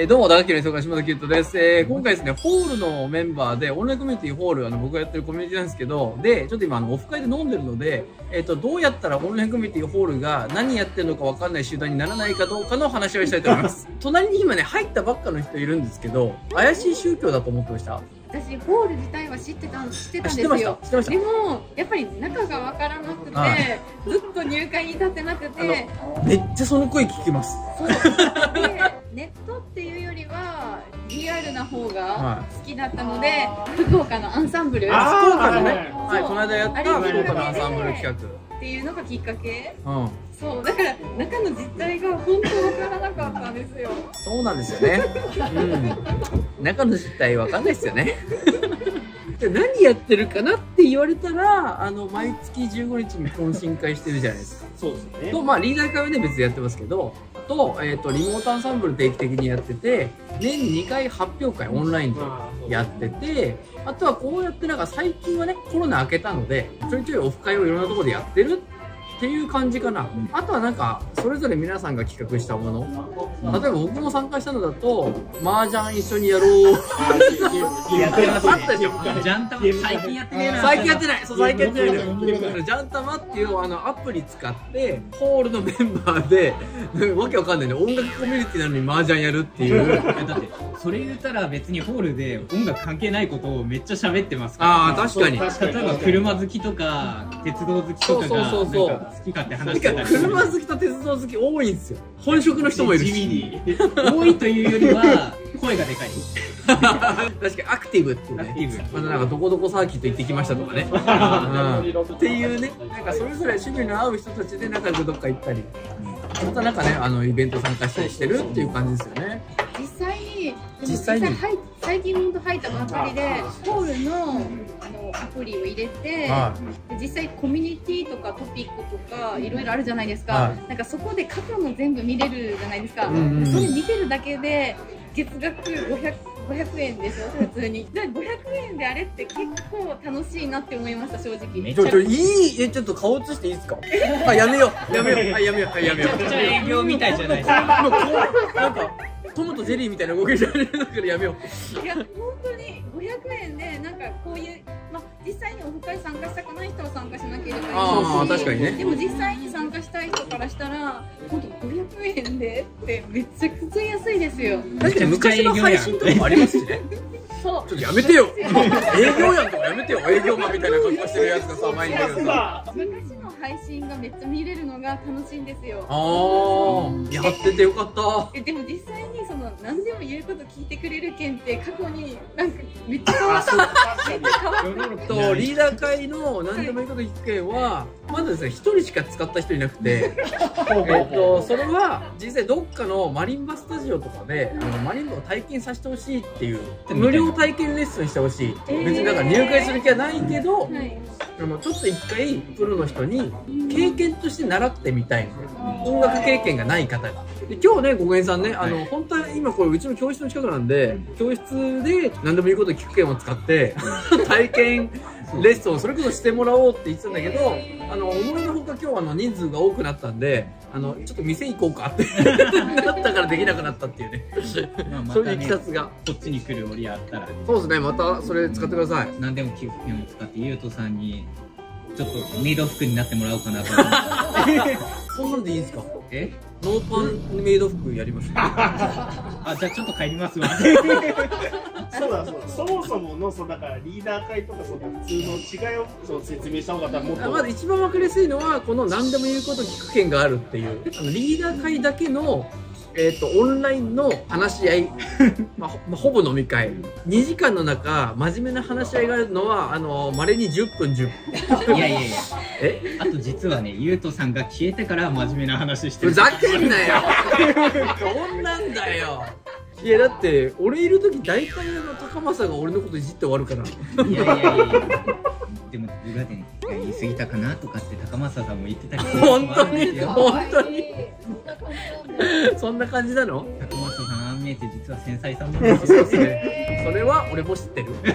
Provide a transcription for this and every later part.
えーどうも、長崎の磯川島田キュットです。えー今回ですね、ホールのメンバーで、オンラインコミュニティホール、あの、僕がやってるコミュニティなんですけど、で、ちょっと今、あの、オフ会で飲んでるので、えっ、と、どうやったらオンラインコミュニティホールが何やってるのかわかんない集団にならないかどうかの話をしたいと思います。隣に今ね、入ったばっかの人いるんですけど、怪しい宗教だと思ってました？私ホール自体は知ってたん知ってたんですよ。した？知ってました？でもやっぱり中がわからなくて、はい。ずっと入会に立ってなくて。めっちゃその声聞きます。そう方がは好きだったので、福岡のアンサンブルっあ福岡のね、はい、この間やった福岡のアンサンブル企ていうのがきっかけ画。うん。そうだから中の実態が本当わからなかったんですよそうなんですよね。うん。中の実態わかんないですよね。で何やってるかなって言われたら、あの、毎月15日に懇親会してるじゃないですか。そうですね。と、まあ、リーダー会はね、別でやってますけど、と、えっ、と、リモートアンサンブル定期的にやってて、年に2回発表会オンラインでまあやってて、あとはこうやってなんか最近はね、コロナ明けたので、ちょいちょいオフ会をいろんなところでやってるっていう感じかな。あとはなんか、それぞれ皆さんが企画したもの。例えば僕も参加したのだと、麻雀一緒にやろう。やってますねあったでしょジャンタも最近やってな。最近やってないそう、最近やってないのよ。ジャンタマっていうあのアプリ使って、ホールのメンバーで、わけわかんないね、音楽コミュニティなのに麻雀やるっていう。えだって、それ言ったら別にホールで音楽関係ないことをめっちゃ喋ってますから。ああ、確かに。確かに例えば車好きとか、鉄道好きとかが、そうそうそうそうなんか好き勝手話てかしてたり。車好きと鉄道好き多いんですよ。本職の人もいるし。地味に。多いというよりは、声がでかい。確かにアクティブっていうね。アクティブ。またなんかどこどこサーキット行ってきましたとかね。うんっていうね、なんかそれぞれ趣味の合う人たちで仲良くどっか行ったり、またなんかね、あのイベント参加したりしてるっていう感じですよね。実際に実際に最近本当入ったばっかりでホールのアプリを入れて、はで実際コミュニティとかトピックとかいろいろあるじゃないですか、はなんかそこで過去の全部見れるじゃないですか、うんうんうん。それ見てるだけで月額 500, 500円でしょ？普通に。で500円であれって結構楽しいなって思いました正直。ちょ、めちゃ。ちょ、いい、え、ちょっと顔映していいですか？あ、やめよう。やめよう。はい、やめよう。はい、やめよう。めちゃくちゃ営業みたいじゃない。ですか。今こう、なんか、トムとジェリーみたいな動きじゃないだか。らやめよう。いや本当に500円でなんかこういう、まあ、実際にオフ会参加したくない人は参加しなければいいしあー確かにねでも実際に参加したい人からしたら本当500円でってめちゃくちゃ安いですよ確かに昔の配信とかもありますしね。そうちょっとやめてよ。営業やんとかやめてよ。営業マンみたいな格好してるやつがさ、前にいるさ。配信がめっちゃ見れるのが楽しいんですよ。あー、やっててよかった。えでも実際にその何でも言うこと聞いてくれる件って過去になんかめっちゃ変わった。めっちゃ変わっとリーダー会の何でもいいこと聞く件はまだですね一人しか使った人いなくてえっとそれは実際どっかのマリンバスタジオとかであのマリンバを体験させてほしいっていう無料体験レッスンしてほしいえー。別にだから入会する気はないけどたはい。あのちょっと一回プロの人に経験として習ってみたいの音楽経験がない方が。で今日ねごげんさんねあの、本当は今これうちの教室の近くなんで教室で何でもいいこと聞く件を使って 体験レッスンをそれこそしてもらおうって言ってたんだけどあの思い今日あの人数が多くなったんであのちょっと店行こうかって なったからできなくなったっていうね。まあまそういういきさつが。こっちに来る折あったら、そうですねまたそれ使ってください。何でも寄付券を使って、ゆうとさんに、ちょっとメイド服になってもらおうかなと思って。そんなんでいいんですか？え？ノーパンメイド服やります？あ、じゃあちょっと帰りますわ。そうだそうだ。そもそものそのだからリーダー会とかその普通の違いをそう説明した方がもっと。あまず一番分かりやすいのはこの何でも言うこと聞く権があるっていうあのリーダー会だけの、えー、とオンラインの話し合い、まあほまあ、ほぼ飲み会2時間の中真面目な話し合いがあるのはあの稀に10分10分いやいやいや。え？あと実はね、ゆうとさんが消えてから真面目な話してる。ふざけんなよ どんなんだよいやだって俺いる時大体あの高政が俺のこといじって終わるからいやいやいやいや。でも裏でね、言い過ぎたかなとかって高政さんも言ってたけど。本当に？高本当に？そんな感じなの？政さんああ見えて実は繊細さんなんですよ。そうですね。それは俺も知ってる。リー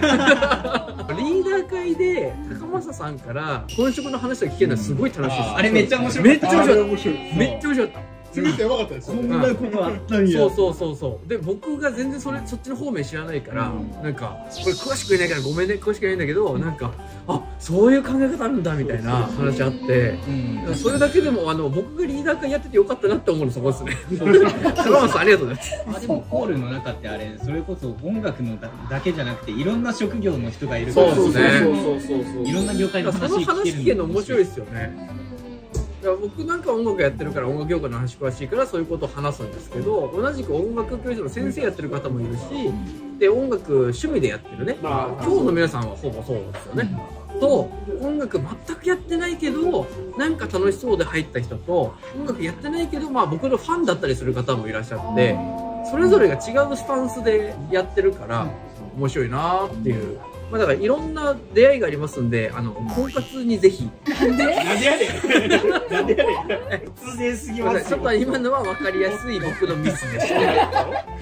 ダー会で高政さんから本職の話を聞けるのはすごい楽しいです。あれめっちゃ面白かっためっちゃ面白かった。めっちゃ面白かった。すぎてやばかったですこんなことあったんや。そうそうそうそう。で僕が全然それそっちの方面知らないから、なんかこれ詳しく言えないからごめんね詳しく言えないんだけどなんかあそういう考え方あるんだみたいな話あって。うん。それだけでもあの僕がリーダー会やっててよかったなって思うのそこですね。高松さんありがとうございます。あでもホールの中ってあれそれこそ音楽のだだけじゃなくていろんな職業の人がいるからそうですね。そうそうそうそう。いろんな業界のそ話の話聞聞けるけるの面白いですよねいや僕なんか音楽やってるから音楽業界の話詳しいからそういうことを話すんですけど同じく音楽教室の先生やってる方もいるしで音楽趣味でやってるね、まあ今日の皆さんはほぼそうですよね、と音楽全くやってないけどなんか楽しそうで入った人と音楽やってないけど、まあ、僕のファンだったりする方もいらっしゃってそれぞれが違うスタンスでやってるから面白いなっていう。まあ、だからいろんな出会いがありますんで、あの、婚活にぜひ。なんで？やねん。なんでやねん。突然すぎますよ。ちょっと今のは分かりやすい僕のミスでした。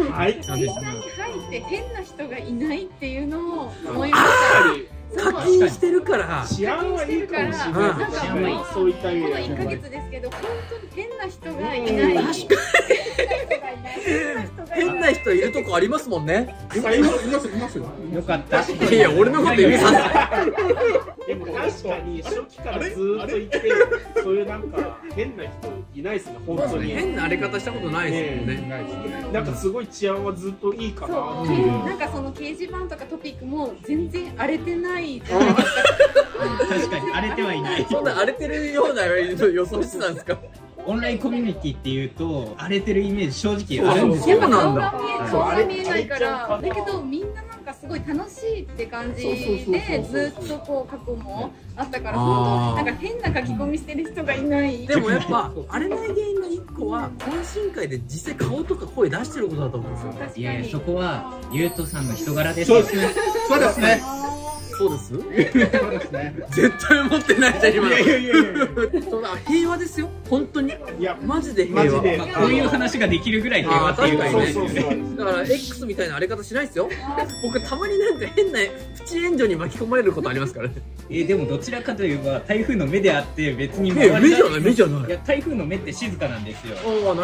はい。みんなに入って変な人がいないっていうのを思いました。課金してるから。治安はいいかもしれないなんかねそういった意この味で1ヶ月ですけど、本当に変な人がいない。確変な人いるとこありますもんね。最初いますいますよよかったいや、俺のこと指さす。確かに。初期からずーっといてそういうなんか変な人いないですね本当に。変な荒れ方したことないですもんね。ないですね。なんかすごい治安はずっといいかなそう、っていうなんかその掲示板とかトピックも全然荒れてないじゃないですか。確かに荒れてはいない。そんな荒れてるような予想してたんですか？オンラインコミュニティっていうと荒れてるイメージ正直あるんですそようなんだ。顔が見えそう顔が見えないから、だけどみんなでずっとこう過去もあったから、なんか変な書き込みしてる人がいない。でもやっぱ、荒れない原因の一個は、懇親会で実際顔とか声出してることだと思うんですよ。確かに。いやいやそこはゆうとさんの人柄ですそうですねそうです？絶対思ってないじゃん、今のいやいやいやいや 平和ですよ、本当に。いやマジで平和。こういう話ができるぐらい平和っていうかそうそうそうだから X みたいな荒れ方しないですよ。僕たまになんか変なプチ炎上に巻き込まれることありますからね。えーでもどちらかといえば台風の目であって別にえ、周りが目じゃない目じゃないい。や台風の目って静かなんですよ。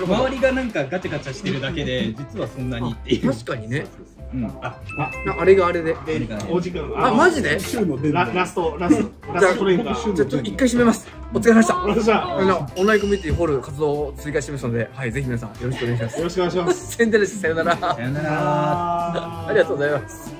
周りがなんかガチャガチャしてるだけで実はそんなにっていう確かにね。うんあああれがあれで。でお時間あ、マジで？週の伝ララストラストラストトレインがじゃあちょっと一回締めます。お疲れ様でした。よろしくあのオンラインコミュニティホール活動を追加してますので、はい、ぜひ皆さんよろしくお願いします。よろしくお願いします宣伝です。さよなら。さよならあありがとうございます。す